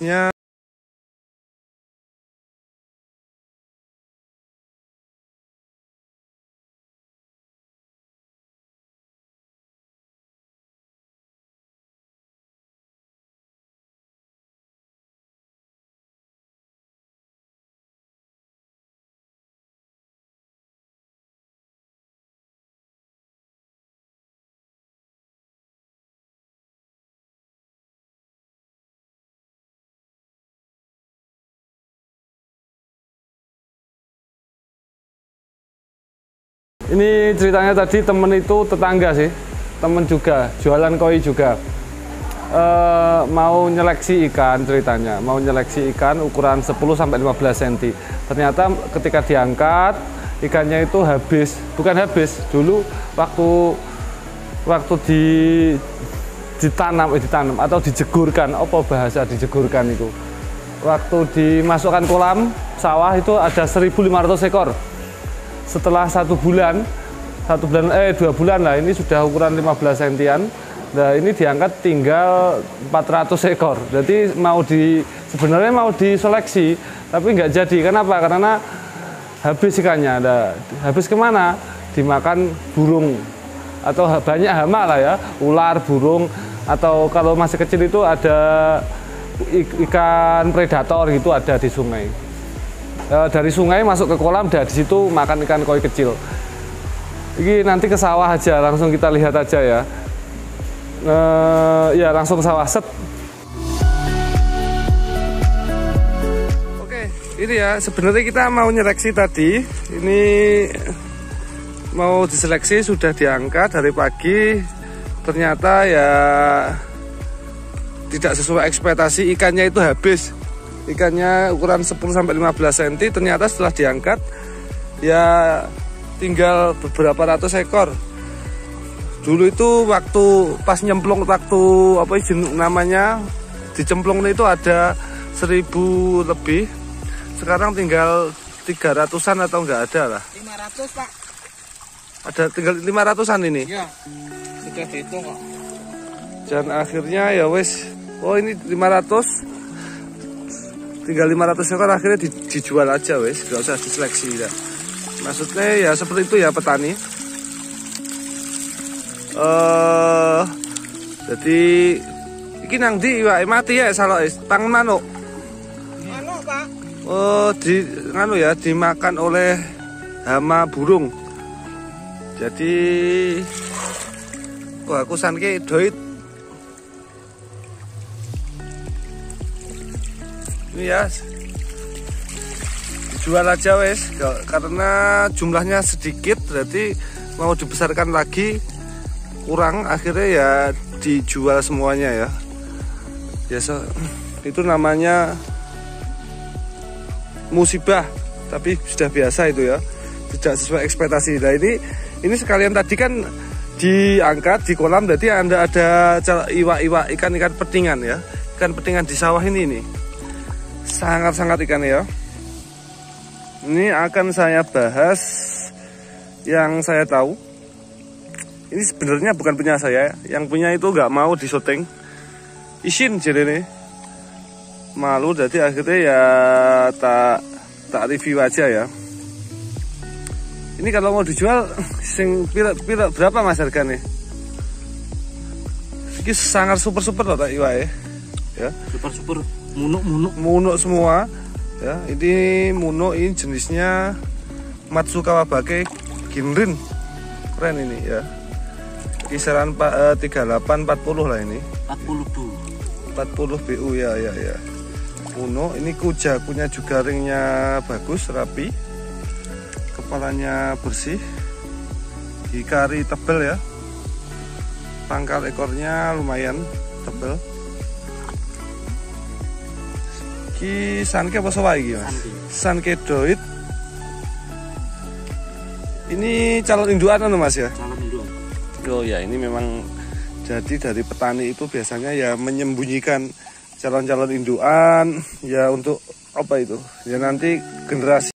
Ya. Ini ceritanya tadi temen itu tetangga sih, temen juga, jualan koi juga. E, mau nyeleksi ikan ceritanya, mau nyeleksi ikan ukuran 10 sampai 15 cm. Ternyata ketika diangkat ikannya itu habis, bukan habis. Dulu waktu waktu di ditanam, eh, ditanam atau dijegurkan, apa bahasa dijegurkan itu? Waktu dimasukkan kolam sawah itu ada 1.500 ekor setelah satu bulan satu bulan eh dua bulan lah ini sudah ukuran 15 sentian. Nah ini diangkat tinggal 400 ekor. Jadi mau di sebenarnya mau diseleksi tapi nggak jadi. Kenapa? Karena habis ikannya. Ada habis ke mana? Dimakan burung. Atau banyak hama lah ya ular burung. Atau kalau masih kecil itu ada ikan predator gitu ada di sungai e, dari sungai masuk ke kolam dan di situ makan ikan koi kecil. Ini nanti ke sawah aja, langsung kita lihat aja ya. E, ya langsung sawah set. Oke, ini ya sebenarnya kita mau nyeleksi tadi. Ini mau diseleksi sudah diangkat dari pagi. Ternyata ya tidak sesuai ekspektasi ikannya itu habis ikannya ukuran 10 sampai 15 cm ternyata setelah diangkat ya tinggal beberapa ratus ekor. Dulu itu waktu pas nyemplung waktu apa namanya dicemplung itu ada 1000 lebih. Sekarang tinggal 300an atau enggak ada lah. 500 pak. Ada tinggal 500an ini? Iya. Sudah dihitung kok dan akhirnya ya wes oh ini 500 tinggal 500 ekor akhirnya dijual aja wes. Gak usah diseleksi ya. Maksudnya ya seperti itu ya petani. Eh uh, jadi ini nang di iwak mati ya salah tang manuk. Manuk pak. Oh di nganu ya dimakan oleh hama burung. Jadi wah aku sanke doit ini ya dijual aja wes. Karena jumlahnya sedikit berarti mau dibesarkan lagi kurang akhirnya ya dijual semuanya ya. Biasa itu namanya musibah tapi sudah biasa itu ya. Tidak sesuai ekspektasi. Nah ini ini sekalian tadi kan diangkat di kolam berarti anda ada iwa-iwa ikan-ikan petingan ya. Ikan petingan di sawah ini nih sangat-sangat ikan ya. Ini akan saya bahas yang saya tahu. Ini sebenarnya bukan punya saya. Yang punya itu nggak mau di syuting isin jadi nih malu jadi akhirnya ya tak tak review aja ya. Ini kalau mau dijual sing pira, pira, berapa mas harganya ini sangat super super loh tak iwa ya. Super super munuk munuk munuk semua. Ya ini munuk ini jenisnya Matsu Kawabake Ginrin. Keren ini ya. Kisaran eh, 38 40 lah ini. 40 bu 40 BU ya ya ya. Muno ini kujakunya juga ringnya bagus rapi. Kepalanya bersih. Hikari tebel ya. Pangkal ekornya lumayan tebel Ki sanke apa sawa iki, Mas? Sanke doit. Ini calon induan kan Mas ya? Calon induan. Oh ya, ini memang jadi dari petani itu biasanya ya menyembunyikan calon-calon induan ya untuk apa itu? Ya nanti generasi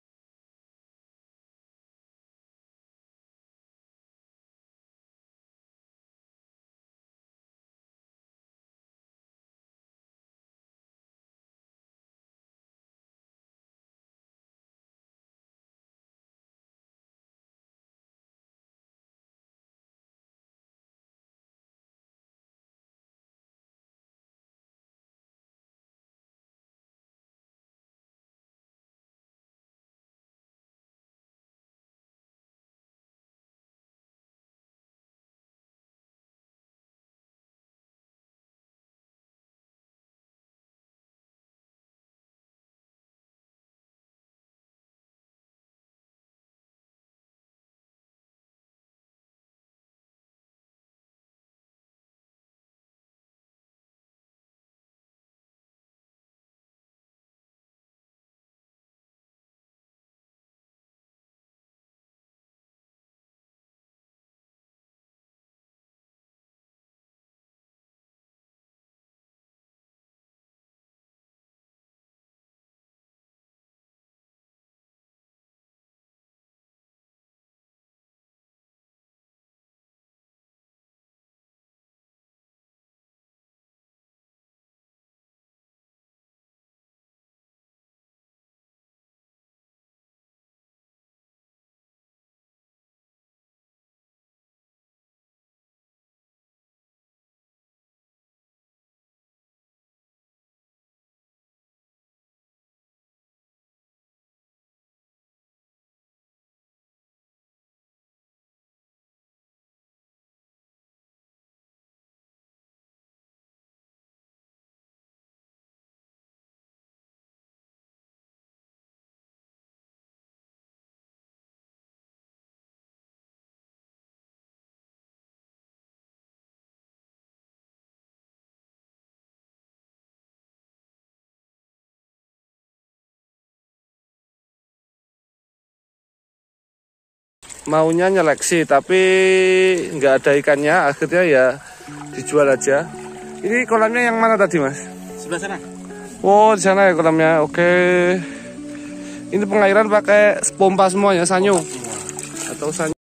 maunya nyeleksi tapi nggak ada ikannya akhirnya ya dijual aja. Ini kolamnya yang mana tadi mas? Sebelah sana. oh di sana ya kolamnya oke. Ini pengairan pakai pompa semuanya sanyo? Atau sanyo